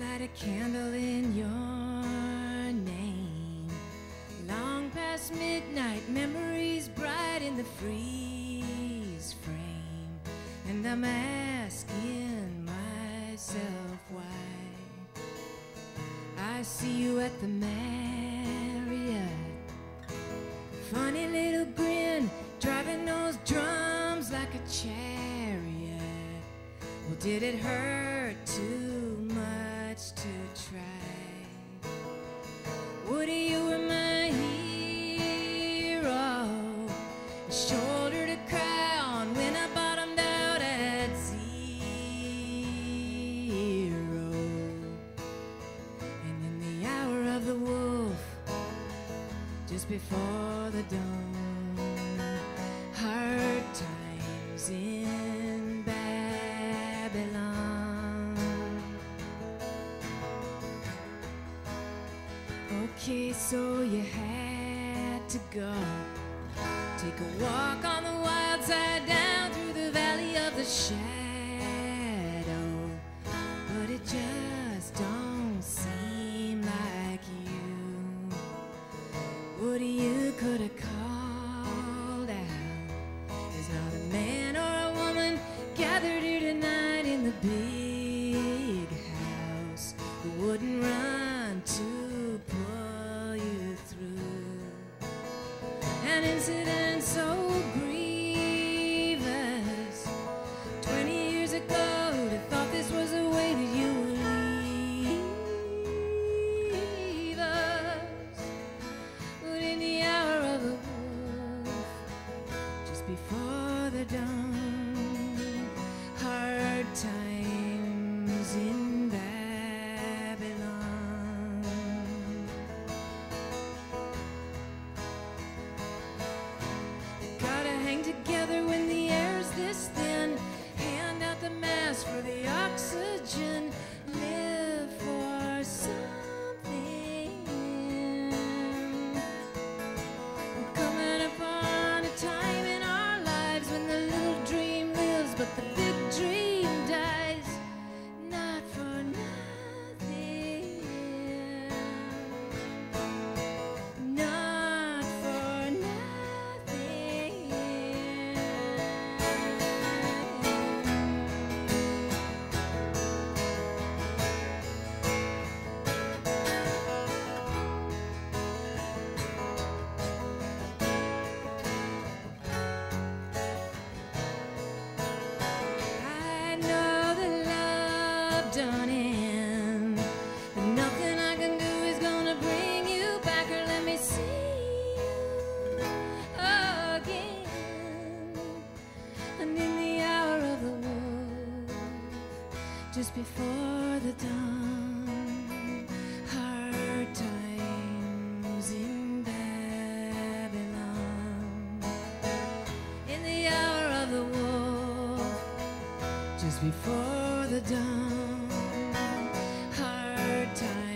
light a candle in your name. Long past midnight, memories bright in the freeze frame. And I'm asking myself why. I see you at the Marriott. Funny little grin, driving those drums like a chariot. Well, did it hurt too to try? You were my hero, shoulder to cry on when I bottomed out at zero. And in the hour of the wolf, just before the dawn, hard times in Okay, so you had to go. Take a walk on the wild side down through the valley of the shadow. But it just don't seem like you. Woody, you could have called out. There's not a man or a woman gathered here tonight in the big incident so Gotta together when the air's this thin. Hand out the mask for the oxygen. Done end, but nothing I can do is gonna bring you back or let me see you again. And in the hour of the wolf, just before the dawn, before the dawn. Hard times.